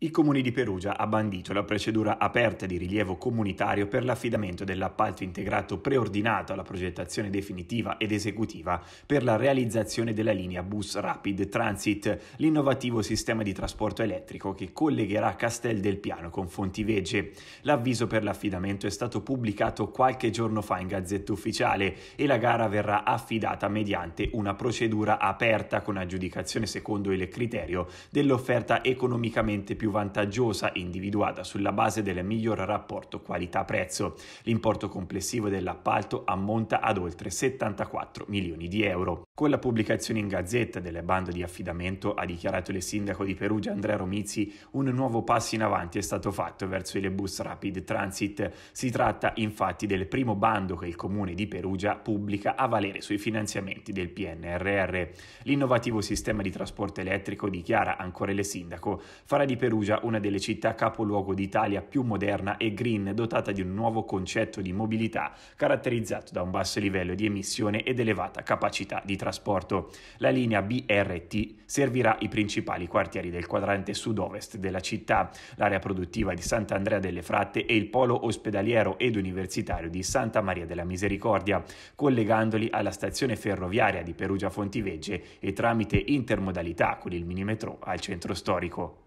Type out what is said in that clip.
Il Comune di Perugia ha bandito la procedura aperta di rilievo comunitario per l'affidamento dell'appalto integrato preordinato alla progettazione definitiva ed esecutiva per la realizzazione della linea Bus Rapid Transit, l'innovativo sistema di trasporto elettrico che collegherà Castel del Piano con Fontivegge. L'avviso per l'affidamento è stato pubblicato qualche giorno fa in Gazzetta Ufficiale e la gara verrà affidata mediante una procedura aperta con aggiudicazione secondo il criterio dell'offerta economicamente più più vantaggiosa individuata sulla base del miglior rapporto qualità-prezzo. L'importo complessivo dell'appalto ammonta ad oltre 74 milioni di euro. Con la pubblicazione in gazzetta del bando di affidamento, ha dichiarato il sindaco di Perugia Andrea Romizzi, un nuovo passo in avanti è stato fatto verso il bus Rapid Transit. Si tratta infatti del primo bando che il comune di Perugia pubblica a valere sui finanziamenti del PNRR. L'innovativo sistema di trasporto elettrico, dichiara ancora il sindaco, farà di Perugia Perugia, una delle città capoluogo d'Italia più moderna e green, dotata di un nuovo concetto di mobilità caratterizzato da un basso livello di emissione ed elevata capacità di trasporto. La linea BRT servirà i principali quartieri del quadrante sud-ovest della città, l'area produttiva di Sant'Andrea delle Fratte e il polo ospedaliero ed universitario di Santa Maria della Misericordia, collegandoli alla stazione ferroviaria di Perugia Fontivegge e tramite intermodalità con il minimetro al centro storico.